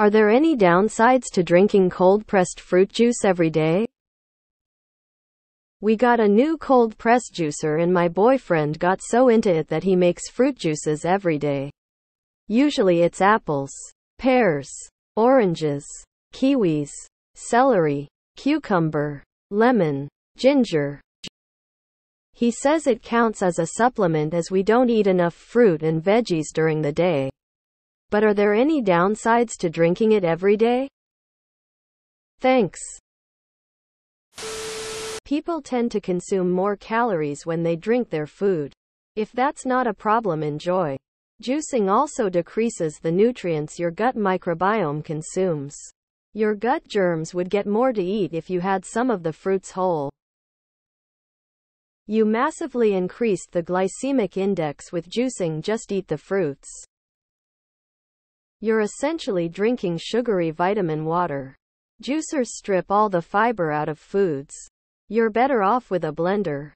Are there any downsides to drinking cold pressed fruit juice every day? We got a new cold press juicer and my boyfriend got so into it that he makes fruit juices every day. Usually it's apples, pears, oranges, kiwis, celery, cucumber, lemon, ginger. He says it counts as a supplement as we don't eat enough fruit and veggies during the day. But are there any downsides to drinking it every day? Thanks. People tend to consume more calories when they drink their food. If that's not a problem, enjoy. Juicing also decreases the nutrients your gut microbiome consumes. Your gut germs would get more to eat if you had some of the fruits whole. You massively increased the glycemic index with juicing, just eat the fruits. You're essentially drinking sugary vitamin water. Juicers strip all the fiber out of foods. You're better off with a blender.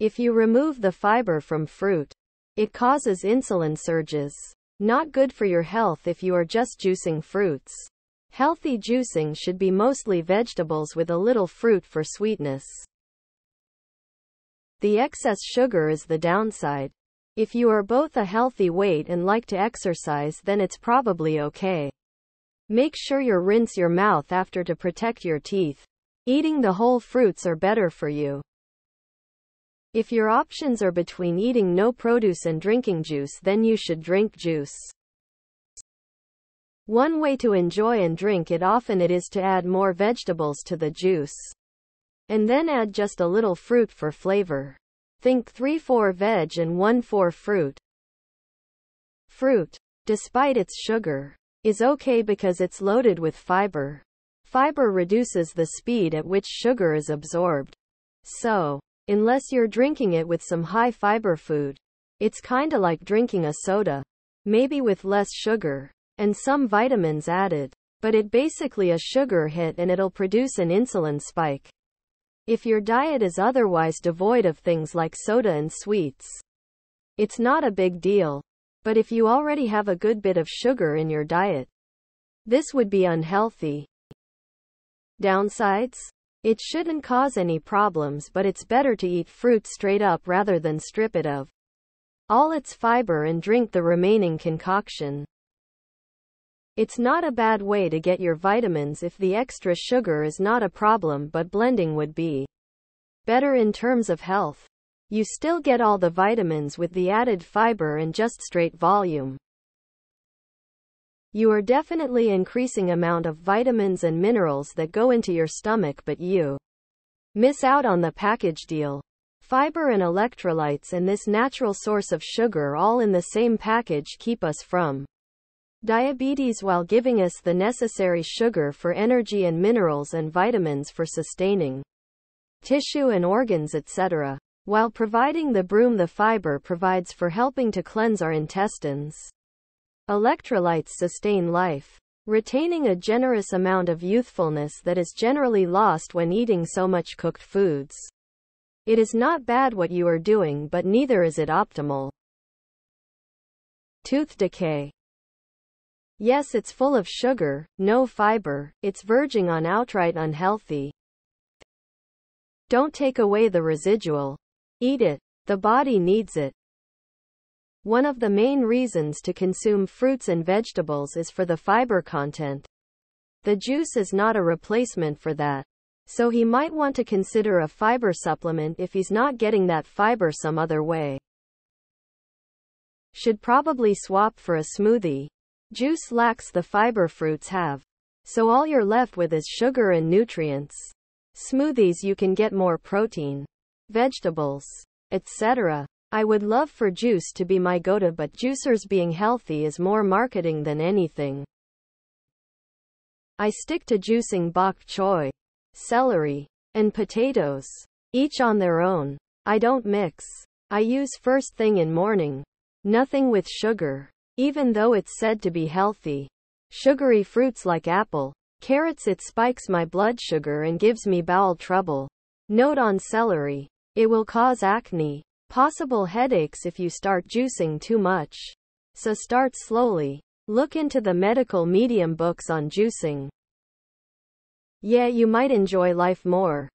If you remove the fiber from fruit, it causes insulin surges. Not good for your health if you are just juicing fruits. Healthy juicing should be mostly vegetables with a little fruit for sweetness. The excess sugar is the downside. If you are both a healthy weight and like to exercise, then it's probably okay. Make sure you rinse your mouth after to protect your teeth. Eating the whole fruits are better for you. If your options are between eating no produce and drinking juice, then you should drink juice. One way to enjoy and drink it often it is to add more vegetables to the juice. And then add just a little fruit for flavor. Think 3-4 veg and 1-4 fruit. Fruit, despite its sugar, is okay because it's loaded with fiber. Fiber reduces the speed at which sugar is absorbed. So, unless you're drinking it with some high fiber food, it's kinda like drinking a soda. Maybe with less sugar, and some vitamins added. But it basically a sugar hit and it'll produce an insulin spike. If your diet is otherwise devoid of things like soda and sweets, it's not a big deal. But if you already have a good bit of sugar in your diet, this would be unhealthy. Downsides? It shouldn't cause any problems, but it's better to eat fruit straight up rather than strip it of all its fiber and drink the remaining concoction. It's not a bad way to get your vitamins if the extra sugar is not a problem, but blending would be better in terms of health. You still get all the vitamins with the added fiber and just straight volume. You are definitely increasing amount of vitamins and minerals that go into your stomach but you miss out on the package deal. Fiber and electrolytes and this natural source of sugar all in the same package keep us from diabetes while giving us the necessary sugar for energy and minerals and vitamins for sustaining tissue and organs etc. While providing the broom the fiber provides for helping to cleanse our intestines. Electrolytes sustain life, retaining a generous amount of youthfulness that is generally lost when eating so much cooked foods. It is not bad what you are doing, but neither is it optimal. Tooth decay. Yes, it's full of sugar, no fiber, it's verging on outright unhealthy. Don't take away the residual. Eat it. The body needs it. One of the main reasons to consume fruits and vegetables is for the fiber content. The juice is not a replacement for that. So he might want to consider a fiber supplement if he's not getting that fiber some other way. Should probably swap for a smoothie. Juice lacks the fiber fruits have. So all you're left with is sugar and nutrients. Smoothies you can get more protein, vegetables, etc. I would love for juice to be my go-to but juicers being healthy is more marketing than anything. I stick to juicing bok choy, celery, and potatoes, each on their own. I don't mix. I use first thing in morning. Nothing with sugar. Even though it's said to be healthy. Sugary fruits like apple, carrots it spikes my blood sugar and gives me bowel trouble. Note on celery. It will cause acne, Possible headaches if you start juicing too much. So start slowly. Look into the medical medium books on juicing. Yeah, you might enjoy life more.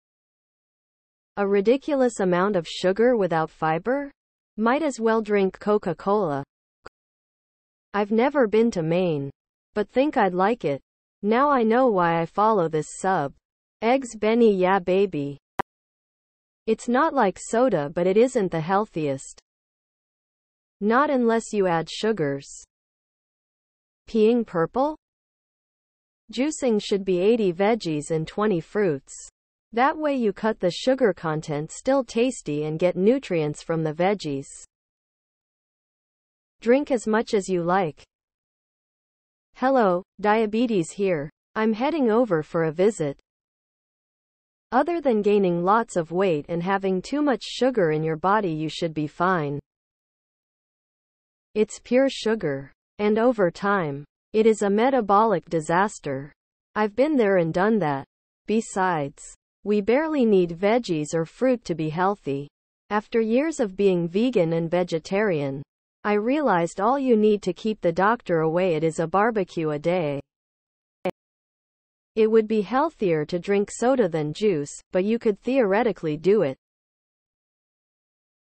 A ridiculous amount of sugar without fiber? Might as well drink Coca-Cola. I've never been to Maine, but think I'd like it. Now I know why I follow this sub. Eggs Benny yeah baby. It's not like soda but it isn't the healthiest. Not unless you add sugars. Peeing purple? Juicing should be 80 veggies and 20 fruits. That way you cut the sugar content still tasty and get nutrients from the veggies. Drink as much as you like. Hello, diabetes here. I'm heading over for a visit. Other than gaining lots of weight and having too much sugar in your body you should be fine. It's pure sugar. And over time, it is a metabolic disaster. I've been there and done that. Besides, we barely need veggies or fruit to be healthy. After years of being vegan and vegetarian, I realized all you need to keep the doctor away it is a barbecue a day. It would be healthier to drink soda than juice, but you could theoretically do it.